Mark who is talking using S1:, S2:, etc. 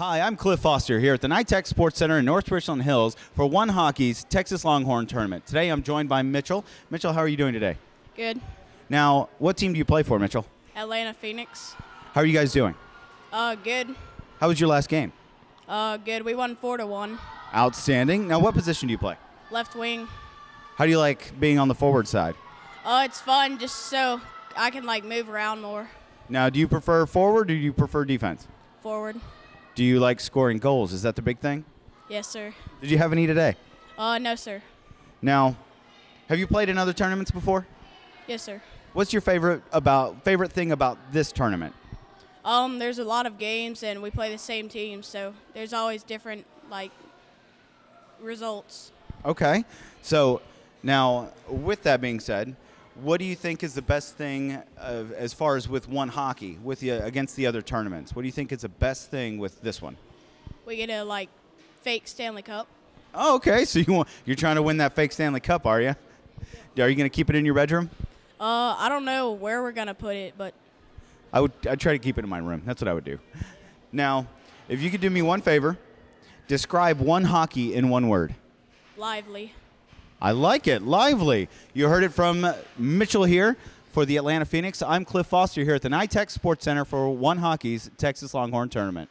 S1: Hi, I'm Cliff Foster here at the NYTEX Sports Center in North Richland Hills for One Hockey's Texas Longhorn Tournament. Today I'm joined by Mitchell. Mitchell, how are you doing today?
S2: Good.
S1: Now, what team do you play for, Mitchell?
S2: Atlanta Phoenix.
S1: How are you guys doing?
S2: Uh, good.
S1: How was your last game?
S2: Uh, good. We won four to one.
S1: Outstanding. Now, what position do you play?
S2: Left wing.
S1: How do you like being on the forward side?
S2: Uh, it's fun just so I can like move around more.
S1: Now, do you prefer forward or do you prefer defense?
S2: Forward.
S1: Do you like scoring goals? Is that the big thing?
S2: Yes, sir.
S1: Did you have any today?
S2: Uh, no, sir.
S1: Now, have you played in other tournaments before?
S2: Yes, sir.
S1: What's your favorite about favorite thing about this tournament?
S2: Um, there's a lot of games and we play the same teams, so there's always different like results.
S1: Okay. So now, with that being said, what do you think is the best thing of, as far as with one hockey with the, against the other tournaments? What do you think is the best thing with this one?
S2: We get a like fake Stanley Cup.
S1: Oh, okay. So you want, you're trying to win that fake Stanley Cup, are you? Are you going to keep it in your bedroom?
S2: Uh, I don't know where we're gonna put it, but
S1: I would. I'd try to keep it in my room. That's what I would do. Now, if you could do me one favor, describe one hockey in one word.
S2: lively.
S1: I like it. Lively. You heard it from Mitchell here for the Atlanta Phoenix. I'm Cliff Foster here at the NYTEX Sports Center for One Hockey's Texas Longhorn Tournament.